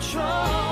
control.